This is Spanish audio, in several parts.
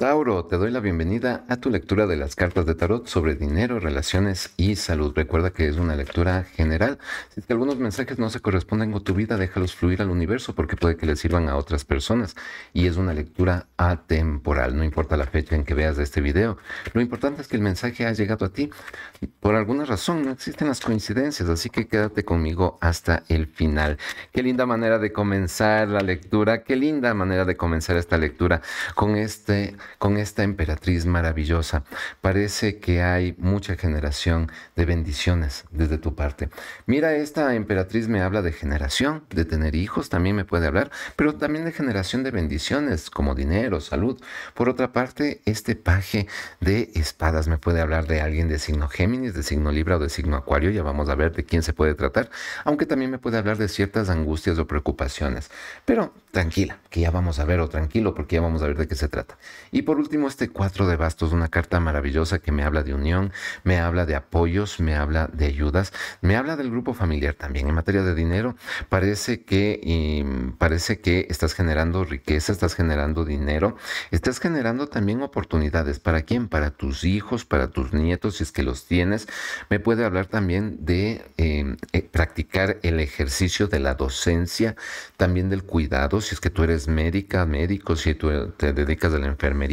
Tauro, te doy la bienvenida a tu lectura de las cartas de tarot sobre dinero, relaciones y salud. Recuerda que es una lectura general. Si es que algunos mensajes no se corresponden con tu vida, déjalos fluir al universo porque puede que le sirvan a otras personas. Y es una lectura atemporal, no importa la fecha en que veas este video. Lo importante es que el mensaje ha llegado a ti. Por alguna razón no existen las coincidencias, así que quédate conmigo hasta el final. Qué linda manera de comenzar la lectura, qué linda manera de comenzar esta lectura con este con esta emperatriz maravillosa. Parece que hay mucha generación de bendiciones desde tu parte. Mira, esta emperatriz me habla de generación, de tener hijos, también me puede hablar, pero también de generación de bendiciones como dinero, salud. Por otra parte, este paje de espadas me puede hablar de alguien de signo Géminis, de signo Libra o de signo Acuario, ya vamos a ver de quién se puede tratar, aunque también me puede hablar de ciertas angustias o preocupaciones. Pero tranquila, que ya vamos a ver, o tranquilo, porque ya vamos a ver de qué se trata. Por último, este cuatro de bastos, una carta maravillosa que me habla de unión, me habla de apoyos, me habla de ayudas, me habla del grupo familiar también. En materia de dinero, parece que, parece que estás generando riqueza, estás generando dinero, estás generando también oportunidades. ¿Para quién? Para tus hijos, para tus nietos, si es que los tienes. Me puede hablar también de em, eh, practicar el ejercicio de la docencia, también del cuidado, si es que tú eres médica, médico, si tú te dedicas a la enfermería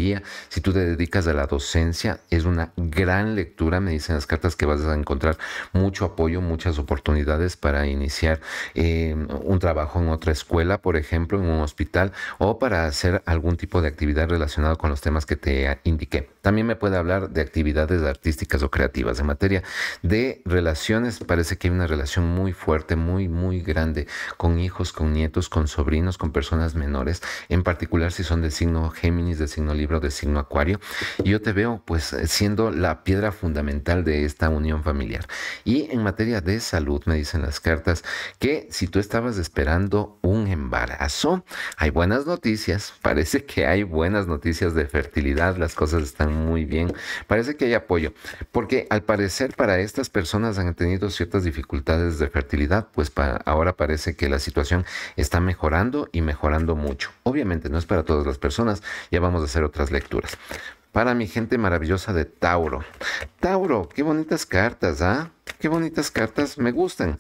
si tú te dedicas a la docencia, es una gran lectura. Me dicen las cartas que vas a encontrar mucho apoyo, muchas oportunidades para iniciar eh, un trabajo en otra escuela, por ejemplo, en un hospital, o para hacer algún tipo de actividad relacionada con los temas que te indiqué. También me puede hablar de actividades artísticas o creativas. En materia de relaciones, parece que hay una relación muy fuerte, muy, muy grande con hijos, con nietos, con sobrinos, con personas menores, en particular si son de signo Géminis, de signo libro de signo acuario, yo te veo pues siendo la piedra fundamental de esta unión familiar. Y en materia de salud, me dicen las cartas que si tú estabas esperando un embarazo, hay buenas noticias, parece que hay buenas noticias de fertilidad, las cosas están muy bien, parece que hay apoyo, porque al parecer para estas personas han tenido ciertas dificultades de fertilidad, pues para, ahora parece que la situación está mejorando y mejorando mucho. Obviamente no es para todas las personas, ya vamos a hacer otras lecturas. Para mi gente maravillosa de Tauro. Tauro, qué bonitas cartas, ¿ah? Qué bonitas cartas, me gustan.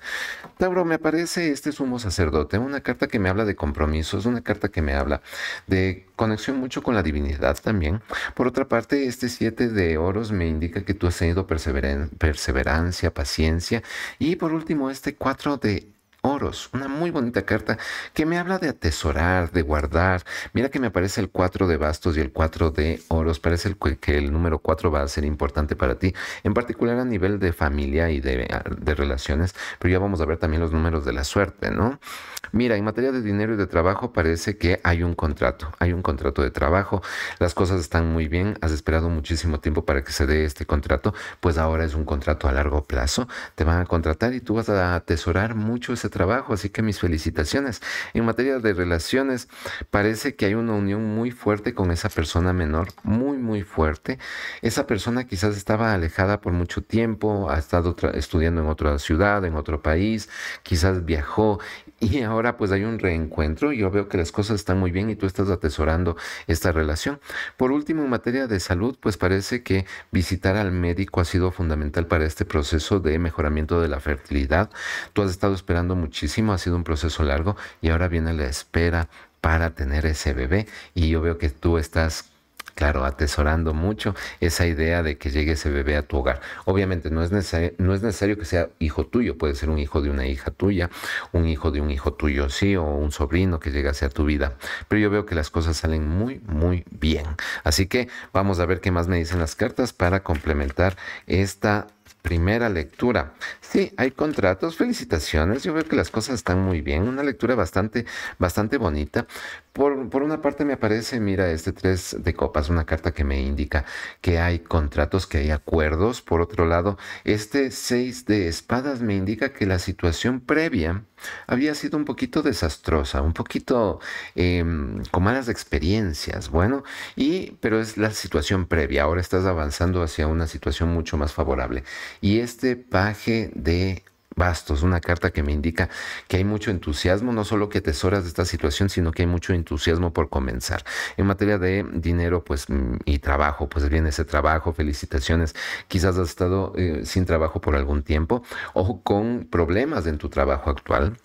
Tauro, me aparece este sumo sacerdote, una carta que me habla de compromisos, una carta que me habla de conexión mucho con la divinidad también. Por otra parte, este siete de oros me indica que tú has tenido perseverancia, paciencia. Y por último, este cuatro de oros. Una muy bonita carta que me habla de atesorar, de guardar. Mira que me aparece el 4 de bastos y el 4 de oros. Parece que el número 4 va a ser importante para ti, en particular a nivel de familia y de, de relaciones. Pero ya vamos a ver también los números de la suerte, ¿no? Mira, en materia de dinero y de trabajo parece que hay un contrato, hay un contrato de trabajo, las cosas están muy bien, has esperado muchísimo tiempo para que se dé este contrato, pues ahora es un contrato a largo plazo, te van a contratar y tú vas a atesorar mucho ese trabajo, así que mis felicitaciones. En materia de relaciones, parece que hay una unión muy fuerte con esa persona menor, muy, muy fuerte. Esa persona quizás estaba alejada por mucho tiempo, ha estado estudiando en otra ciudad, en otro país, quizás viajó y ahora pues hay un reencuentro. Yo veo que las cosas están muy bien y tú estás atesorando esta relación. Por último, en materia de salud, pues parece que visitar al médico ha sido fundamental para este proceso de mejoramiento de la fertilidad. Tú has estado esperando muchísimo, ha sido un proceso largo y ahora viene la espera para tener ese bebé y yo veo que tú estás claro, atesorando mucho esa idea de que llegue ese bebé a tu hogar. Obviamente no es, no es necesario que sea hijo tuyo, puede ser un hijo de una hija tuya, un hijo de un hijo tuyo, sí, o un sobrino que llegase a tu vida. Pero yo veo que las cosas salen muy, muy bien. Así que vamos a ver qué más me dicen las cartas para complementar esta primera lectura. Sí, hay contratos, felicitaciones. Yo veo que las cosas están muy bien. Una lectura bastante, bastante bonita. Por, por, una parte me aparece, mira, este 3 de copas, una carta que me indica que hay contratos, que hay acuerdos. Por otro lado, este 6 de espadas me indica que la situación previa había sido un poquito desastrosa, un poquito em, con malas experiencias. Bueno, y, pero es la situación previa. Ahora estás avanzando hacia una situación mucho más favorable. Y este paje de bastos, una carta que me indica que hay mucho entusiasmo, no solo que atesoras de esta situación, sino que hay mucho entusiasmo por comenzar. En materia de dinero, pues, mm, y trabajo, pues viene ese trabajo, felicitaciones. Quizás has estado eh, sin trabajo por algún tiempo o con problemas en tu trabajo actual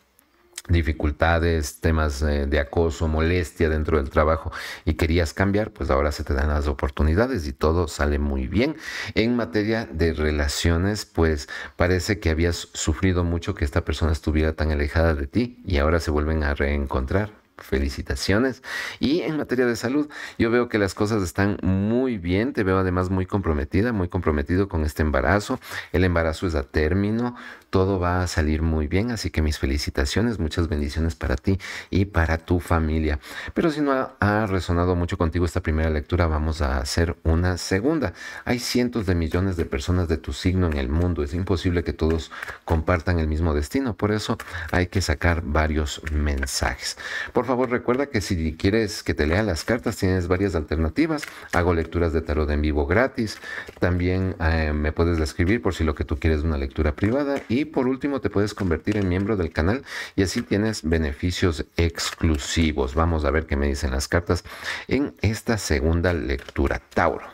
dificultades, temas eh, de acoso, molestia dentro del trabajo y querías cambiar, pues ahora se te dan las oportunidades y todo sale muy bien. En materia de relaciones, pues parece que habías sufrido mucho que esta persona estuviera tan alejada de ti y ahora se vuelven a reencontrar felicitaciones. Y en materia de salud, yo veo que las cosas están muy bien, te veo además muy comprometida, muy comprometido con este embarazo. El embarazo es a término, todo va a salir muy bien, así que mis felicitaciones, muchas bendiciones para ti y para tu familia. Pero si no ha, resonado mucho contigo esta primera lectura, vamos a hacer una segunda. Hay cientos de millones de personas de tu signo en el mundo, es imposible que todos compartan el mismo destino, por eso hay que sacar varios mensajes. Por favor, recuerda que si quieres que te lea las cartas, tienes varias alternativas. Hago lecturas de tarot en vivo gratis. También eh, me puedes escribir por si lo que tú quieres es una lectura privada y y por último, te puedes convertir en miembro del canal y así tienes beneficios exclusivos. Vamos a ver qué me dicen las cartas en esta segunda lectura. Tauro.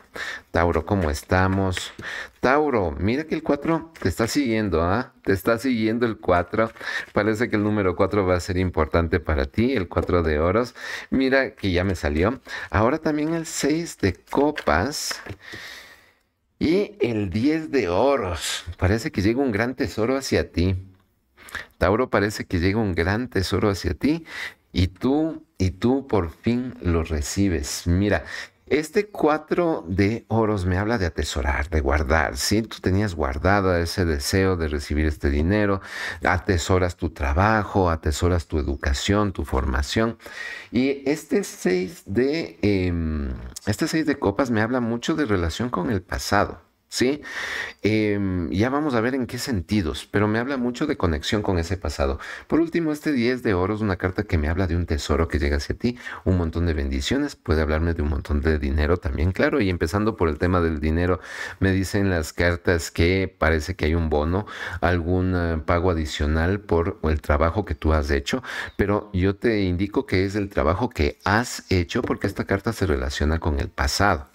Tauro, ¿cómo estamos? Tauro, mira que el 4 te está siguiendo, ¿ah? Te está siguiendo el 4. Parece que el número 4 va a ser importante para ti, el 4 de oros. Mira que ya me salió. Ahora también el 6 de copas. Y el 10 de oros. Parece que llega un gran tesoro hacia ti. Tauro parece que llega un gran tesoro hacia ti y tú, y tú por fin lo recibes. Mira, este cuatro de oros me habla de atesorar, de guardar. Si tú tenías guardado ese deseo de recibir este dinero, atesoras tu trabajo, atesoras tu educación, tu formación. Y este seis de, em, este seis de copas me habla mucho de relación con el pasado. ¿Sí? Em, ya vamos a ver en qué sentidos, pero me habla mucho de conexión con ese pasado. Por último, este 10 de oro es una carta que me habla de un tesoro que llega hacia ti, un montón de bendiciones, puede hablarme de un montón de dinero también, claro, y empezando por el tema del dinero, me dicen las cartas que parece que hay un bono, algún eh, pago adicional por el trabajo que tú has hecho, pero yo te indico que es el trabajo que has hecho porque esta carta se relaciona con el pasado.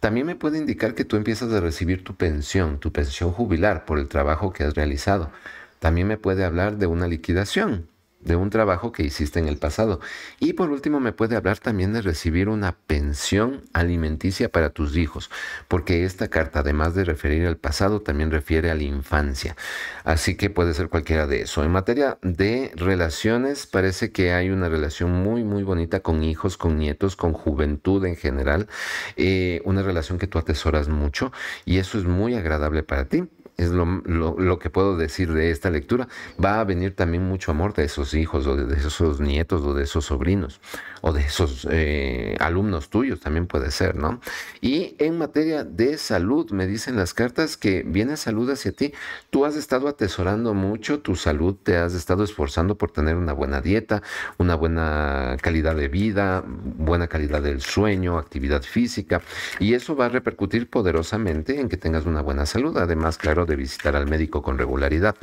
También me puede indicar que tú empiezas a recibir tu pensión, tu pensión jubilar por el trabajo que has realizado. También me puede hablar de una liquidación de un trabajo que hiciste en el pasado. Y por último me puede hablar también de recibir una pensión alimenticia para tus hijos, porque esta carta además de referir al pasado también refiere a la infancia. Así que puede ser cualquiera de eso. En materia de relaciones parece que hay una relación muy muy bonita con hijos, con nietos, con juventud en general, eh, una relación que tú atesoras mucho y eso es muy agradable para ti es lo, que puedo decir de esta lectura, va a venir también mucho amor de esos hijos o de esos nietos o de esos sobrinos o de esos eh, alumnos tuyos, también puede ser, ¿no? Y en materia de salud, me dicen las cartas que viene salud hacia ti. Tú has estado atesorando mucho tu salud, te has estado esforzando por tener una buena dieta, una buena calidad de vida, buena calidad del sueño, actividad física, y eso va a repercutir poderosamente en que tengas una buena salud. Además, claro, de visitar al médico con regularidad.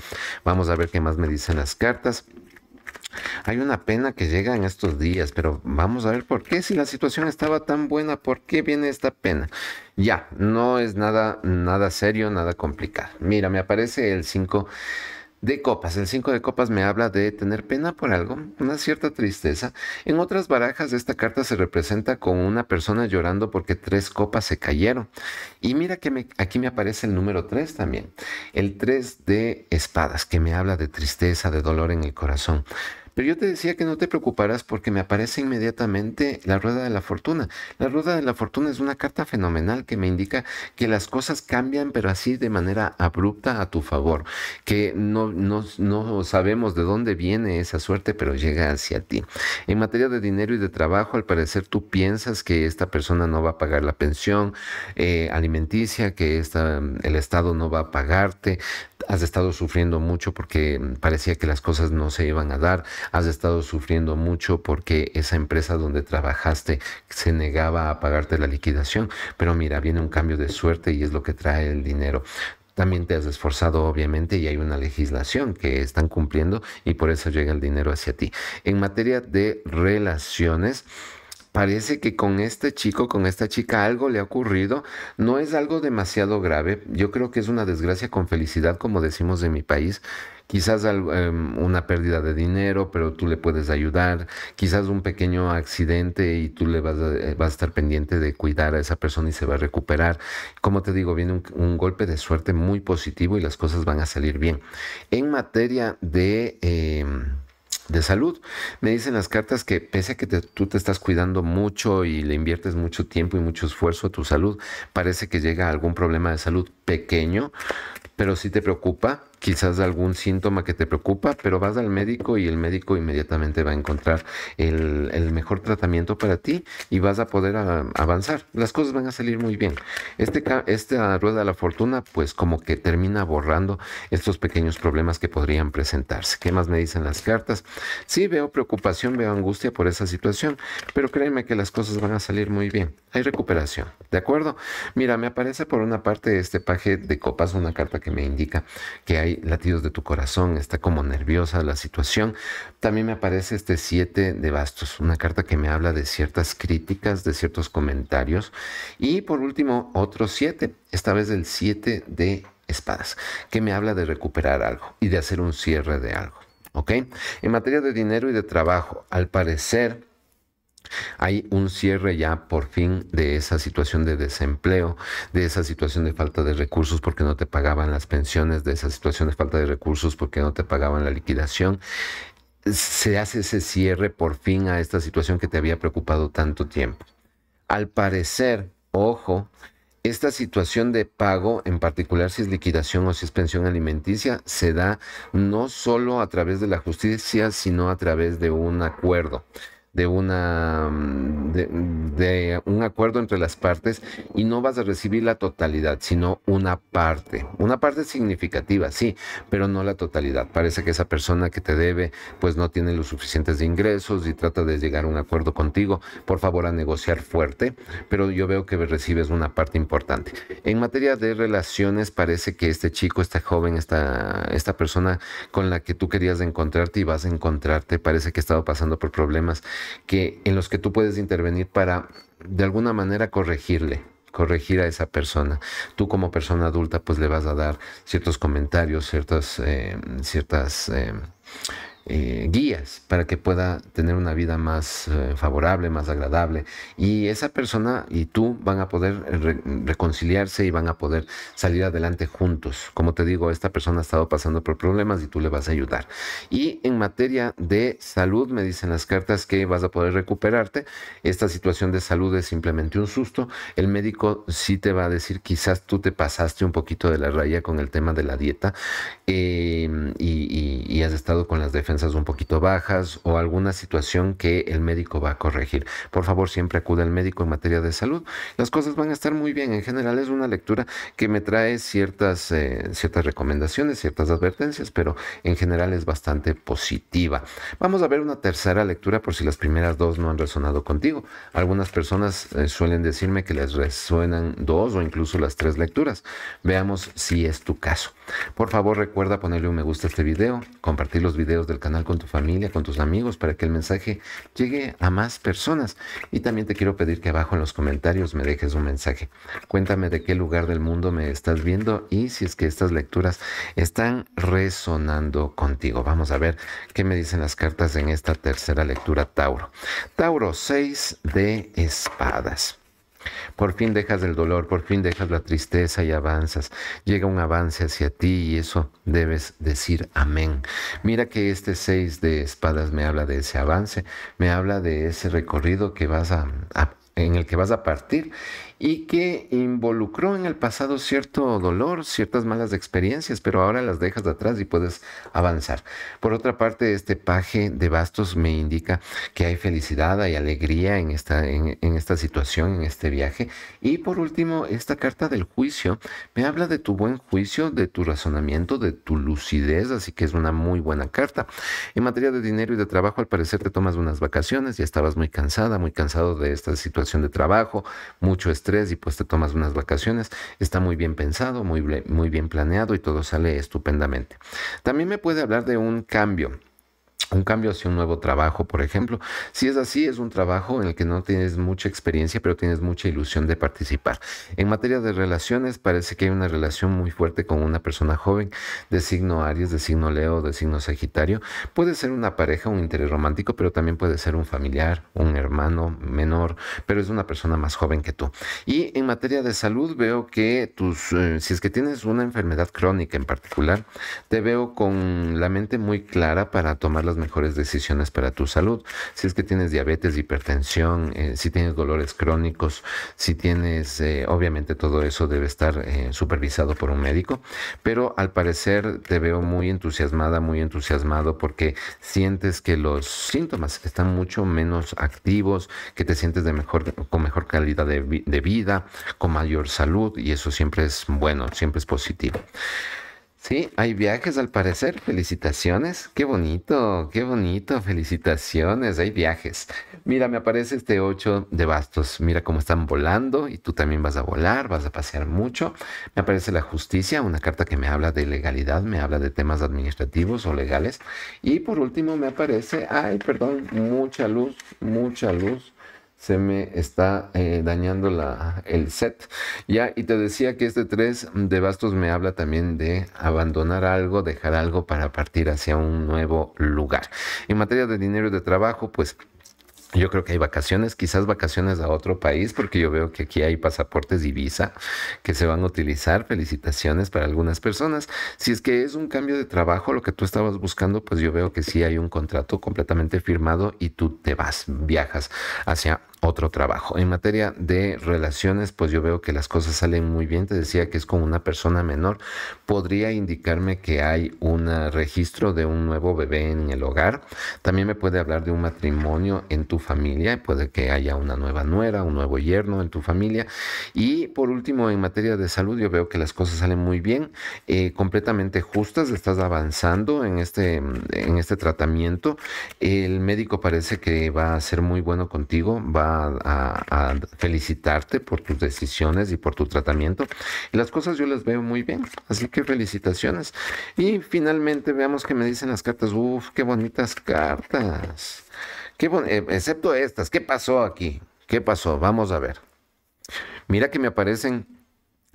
Vamos a ver qué más me dicen las cartas. Hay una pena que llega en estos días, pero vamos a ver por qué. Si la situación estaba tan buena, ¿por qué viene esta pena? Ya, no es nada, nada serio, nada complicado. Mira, me aparece el 5 de copas. El 5 de copas me habla de tener pena por algo, una cierta tristeza. En otras barajas esta carta se representa con una persona llorando porque tres copas se cayeron. Y mira que aquí me aparece el número 3 también. El 3 de espadas que me habla de tristeza, de dolor en el corazón. Pero yo te decía que no te preocuparas porque me aparece inmediatamente la rueda de la fortuna. La rueda de la fortuna es una carta fenomenal que me indica que las cosas cambian, pero así de manera abrupta a tu favor, que no, no, no sabemos de dónde viene esa suerte, pero llega hacia ti. En materia de dinero y de trabajo, al parecer tú piensas que esta persona no va a pagar la pensión eh, alimenticia, que esta, el Estado no va a pagarte, has estado sufriendo mucho porque parecía que las cosas no se iban a dar, has estado sufriendo mucho porque esa empresa donde trabajaste se negaba a pagarte la liquidación, pero mira, viene un cambio de suerte y es lo que trae el dinero también te has esforzado obviamente y hay una legislación que están cumpliendo y por eso llega el dinero hacia ti. En materia de relaciones, parece que con este chico, con esta chica, algo le ha ocurrido. No es algo demasiado grave. Yo creo que es una desgracia con felicidad, como decimos de mi país. Quizás em, una pérdida de dinero, pero tú le puedes ayudar. Quizás un pequeño accidente y tú le vas a, eh, vas a estar pendiente de cuidar a esa persona y se va a recuperar. Como te digo, viene un, golpe de suerte muy positivo y las cosas van a salir bien. En materia de... Em, de salud. Me dicen las cartas que pese a que tú te estás cuidando mucho y le inviertes mucho tiempo y mucho esfuerzo a tu salud, parece que llega algún problema de salud pequeño, pero si te preocupa, quizás algún síntoma que te preocupa, pero vas al médico y el médico inmediatamente va a encontrar el, mejor tratamiento para ti y vas a poder avanzar. Las cosas van a salir muy bien. Este, esta rueda de la fortuna, pues como que termina borrando estos pequeños problemas que podrían presentarse. ¿Qué más me dicen las cartas? Sí, veo preocupación, veo angustia por esa situación, pero créeme que las cosas van a salir muy bien. Hay recuperación, ¿de acuerdo? Mira, me aparece por una parte este paje de copas, una carta que me indica que latidos de tu corazón, está como nerviosa la situación. También me aparece este 7 de bastos, una carta que me habla de ciertas críticas, de ciertos comentarios. Y por último, otro 7, esta vez el 7 de espadas, que me habla de recuperar algo y de hacer un cierre de algo. ¿Ok? En materia de dinero y de trabajo, al parecer hay un cierre ya por fin de esa situación de desempleo, de esa situación de falta de recursos porque no te pagaban las pensiones, de esa situación de falta de recursos porque no te pagaban la liquidación. Se hace ese cierre por fin a esta situación que te había preocupado tanto tiempo. Al parecer, ojo, esta situación de pago, en particular si es liquidación o si es pensión alimenticia, se da no solo a través de la justicia, sino a través de un acuerdo de, una, mm, de, un acuerdo entre las partes y no vas a recibir la totalidad, sino una parte. Una parte significativa, sí, pero no la totalidad. Parece que esa persona que te debe pues no tiene los suficientes ingresos y trata de llegar a un acuerdo contigo. Por favor, a negociar fuerte, pero yo veo que recibes una parte importante. En materia de relaciones, parece que este chico, esta joven, esta, esta persona con la que tú querías encontrarte y vas a encontrarte, parece que ha estado pasando por problemas que, en los que tú puedes intervenir para de alguna manera corregirle corregir a esa persona. Tú como persona adulta pues le vas a dar ciertos comentarios, ciertas, eh, ciertas eh, eh, guías para que pueda tener una vida más eh, favorable, más agradable. Y esa persona y tú van a poder reconciliarse y van a poder salir adelante juntos. Como te digo, esta persona ha estado pasando por problemas y tú le vas a ayudar. Y en materia de salud, me dicen las cartas que vas a poder recuperarte. Esta situación de salud es simplemente un susto. El médico sí te va a decir, quizás tú te pasaste un poquito de la raya con el tema de la dieta eh, y has estado con las defensas un poquito bajas o alguna situación que el médico va a corregir. Por favor, siempre acude al médico en materia de salud. Las cosas van a estar muy bien. En general es una lectura que me trae ciertas, eh, ciertas recomendaciones, ciertas advertencias, pero en general es bastante positiva. Vamos a ver una tercera lectura por si las primeras dos no han resonado contigo. Algunas personas eh, suelen decirme que les resuenan dos o incluso las tres lecturas. Veamos si es tu caso. Por favor, recuerda ponerle un me gusta a este video, compartir los videos del canal con tu familia, con tus amigos, para que el mensaje llegue a más personas. Y también te quiero pedir que abajo en los comentarios me dejes un mensaje. Cuéntame de qué lugar del mundo me estás viendo y si es que estas lecturas están resonando contigo. Vamos a ver qué me dicen las cartas en esta tercera lectura, Tauro. Tauro, 6 de espadas. Por fin dejas el dolor, por fin dejas la tristeza y avanzas. Llega un avance hacia ti y eso debes decir amén. Mira que este seis de espadas me habla de ese avance, me habla de ese recorrido que vas a, en el que vas a partir y que involucró en el pasado cierto dolor, ciertas malas experiencias, pero ahora las dejas de atrás y puedes avanzar. Por otra parte, este paje de bastos me indica que hay felicidad, hay alegría en esta, en, esta situación, en este viaje. Y por último, esta carta del juicio me habla de tu buen juicio, de tu razonamiento, de tu lucidez, así que es una muy buena carta. En materia de dinero y de trabajo, al parecer te tomas unas vacaciones, ya estabas muy cansada, muy cansado de esta situación de trabajo, mucho estrés y pues te tomas unas vacaciones. Está muy bien pensado, muy, muy bien planeado y todo sale estupendamente. También me puede hablar de un cambio un cambio hacia un nuevo trabajo, por ejemplo. Si es así, es un trabajo en el que no tienes mucha experiencia, pero tienes mucha ilusión de participar. En materia de relaciones, parece que hay una relación muy fuerte con una persona joven de signo Aries, de signo Leo, de signo Sagitario. Puede ser una pareja, un interés romántico, pero también puede ser un familiar, un hermano menor, pero es una persona más joven que tú. Y en materia de salud, veo que tus, eh, si es que tienes una enfermedad crónica en particular, te veo con la mente muy clara para tomar las mejores decisiones para tu salud. Si es que tienes diabetes, hipertensión, eh, si tienes dolores crónicos, si tienes, eh, obviamente todo eso debe estar eh, supervisado por un médico, pero al parecer te veo muy entusiasmada, muy entusiasmado porque sientes que los síntomas están mucho menos activos, que te sientes de mejor, con mejor calidad de, de vida, con mayor salud y eso siempre es bueno, siempre es positivo. Sí, hay viajes al parecer. Felicitaciones. Qué bonito, qué bonito. Felicitaciones. Hay viajes. Mira, me aparece este 8 de bastos. Mira cómo están volando y tú también vas a volar, vas a pasear mucho. Me aparece la justicia, una carta que me habla de legalidad, me habla de temas administrativos o legales. Y por último me aparece, ay, perdón, mucha luz, mucha luz se me está eh, dañando la, el set. Ya, y te decía que este 3 de bastos me habla también de abandonar algo, dejar algo para partir hacia un nuevo lugar. En materia de dinero de trabajo, pues yo creo que hay vacaciones, quizás vacaciones a otro país, porque yo veo que aquí hay pasaportes y visa que se van a utilizar. Felicitaciones para algunas personas. Si es que es un cambio de trabajo, lo que tú estabas buscando, pues yo veo que sí hay un contrato completamente firmado y tú te vas, viajas hacia otro trabajo. En materia de relaciones, pues yo veo que las cosas salen muy bien. Te decía que es con una persona menor. Podría indicarme que hay un registro de un nuevo bebé en el hogar. También me puede hablar de un matrimonio en tu familia. Puede que haya una nueva nuera, un nuevo yerno en tu familia. Y por último, en materia de salud, yo veo que las cosas salen muy bien, eh, completamente justas. Estás avanzando en este, en este tratamiento. El médico parece que va a ser muy bueno contigo. Va a, felicitarte por tus decisiones y por tu tratamiento. Y las cosas yo las veo muy bien, así que felicitaciones. Y finalmente veamos que me dicen las cartas. Uf, qué bonitas cartas. Qué eh, excepto estas, ¿qué pasó aquí? ¿Qué pasó? Vamos a ver. Mira que me aparecen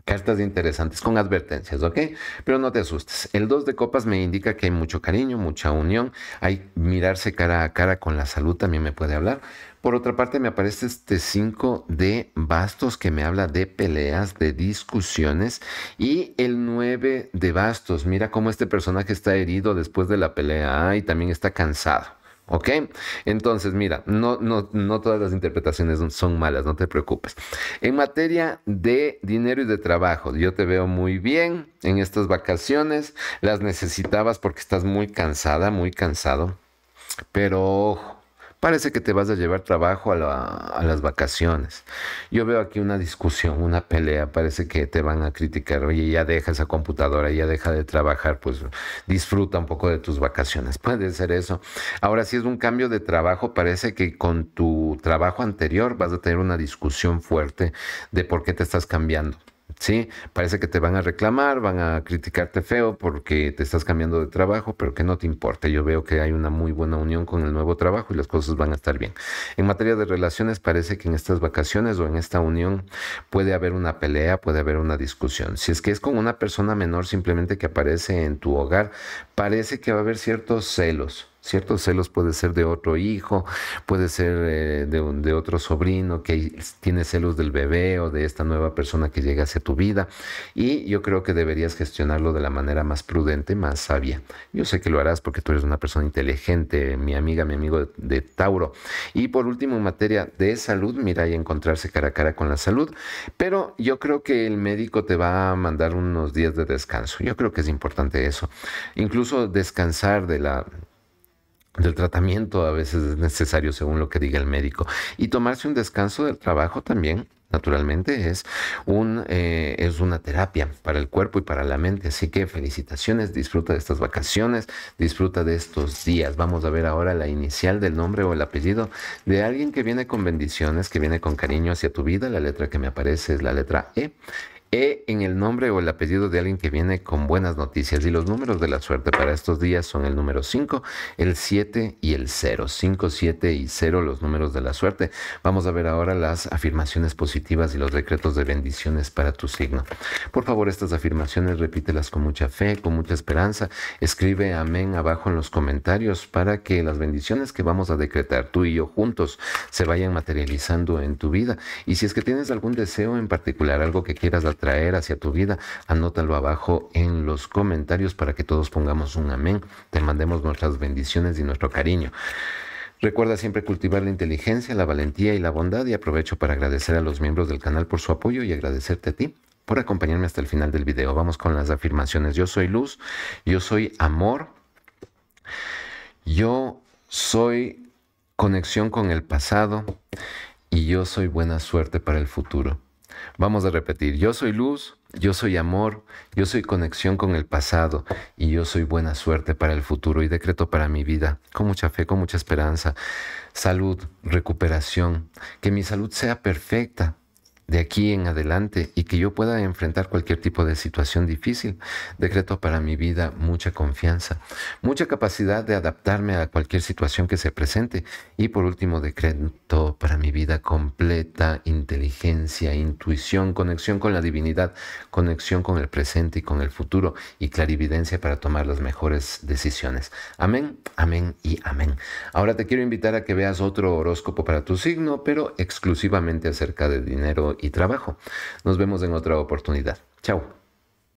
Cartas interesantes con advertencias, ¿ok? Pero no te asustes. El 2 de copas me indica que hay mucho cariño, mucha unión, hay mirarse cara a cara con la salud también me puede hablar. Por otra parte me aparece este 5 de bastos que me habla de peleas, de discusiones y el 9 de bastos. Mira cómo este personaje está herido después de la pelea y también está cansado. ¿Ok? Entonces, mira, no, no, no todas las interpretaciones son malas, no te preocupes. En materia de dinero y de trabajo, yo te veo muy bien en estas vacaciones, las necesitabas porque estás muy cansada, muy cansado, pero Parece que te vas a llevar trabajo a, las vacaciones. Yo veo aquí una discusión, una pelea. Parece que te van a criticar. Oye, ya deja esa computadora, ya deja de trabajar, pues disfruta un poco de tus vacaciones. Puede ser eso. Ahora, si es un cambio de trabajo, parece que con tu trabajo anterior vas a tener una discusión fuerte de por qué te estás cambiando. Sí, parece que te van a reclamar, van a criticarte feo porque te estás cambiando de trabajo, pero que no te importe. Yo veo que hay una muy buena unión con el nuevo trabajo y las cosas van a estar bien. En materia de relaciones, parece que en estas vacaciones o en esta unión puede haber una pelea, puede haber una discusión. Si es que es con una persona menor simplemente que aparece en tu hogar, parece que va a haber ciertos celos Ciertos celos puede ser de otro hijo, puede ser eh, de, de, otro sobrino que tiene celos del bebé o de esta nueva persona que llega hacia tu vida. Y yo creo que deberías gestionarlo de la manera más prudente, más sabia. Yo sé que lo harás porque tú eres una persona inteligente, mi amiga, mi amigo de, de Tauro. Y por último, en materia de salud, mira, y encontrarse cara a cara con la salud. Pero yo creo que el médico te va a mandar unos días de descanso. Yo creo que es importante eso. Incluso descansar de la del tratamiento a veces es necesario según lo que diga el médico. Y tomarse un descanso del trabajo también naturalmente, es, un, eh, es una terapia para el cuerpo y para la mente. Así que felicitaciones, disfruta de estas vacaciones, disfruta de estos días. Vamos a ver ahora la inicial del nombre o el apellido de alguien que viene con bendiciones, que viene con cariño hacia tu vida. La letra que me aparece es la letra E. E en el nombre o el apellido de alguien que viene con buenas noticias. Y los números de la suerte para estos días son el número 5, el 7 y el 0. 5, 7 y 0 los números de la suerte. Vamos a ver ahora las afirmaciones positivas y los decretos de bendiciones para tu signo. Por favor, estas afirmaciones repítelas con mucha fe, con mucha esperanza. Escribe amén abajo en los comentarios para que las bendiciones que vamos a decretar tú y yo juntos se vayan materializando en tu vida. Y si es que tienes algún deseo en particular, algo que quieras traer hacia tu vida, anótalo abajo en los comentarios para que todos pongamos un amén, te mandemos nuestras bendiciones y nuestro cariño. Recuerda siempre cultivar la inteligencia, la valentía y la bondad y aprovecho para agradecer a los miembros del canal por su apoyo y agradecerte a ti por acompañarme hasta el final del video. Vamos con las afirmaciones. Yo soy luz, yo soy amor, yo soy conexión con el pasado y yo soy buena suerte para el futuro. Vamos a repetir, yo soy luz, yo soy amor, yo soy conexión con el pasado y yo soy buena suerte para el futuro y decreto para mi vida, con mucha fe, con mucha esperanza, salud, recuperación, que mi salud sea perfecta, de aquí en adelante y que yo pueda enfrentar cualquier tipo de situación difícil. Decreto para mi vida mucha confianza, mucha capacidad de adaptarme a cualquier situación que se presente. Y por último, decreto para mi vida completa inteligencia, intuición, conexión con la divinidad, conexión con el presente y con el futuro y clarividencia para tomar las mejores decisiones. Amén, amén y amén. Ahora te quiero invitar a que veas otro horóscopo para tu signo, pero exclusivamente acerca de dinero y trabajo. Nos vemos en otra oportunidad. Chao.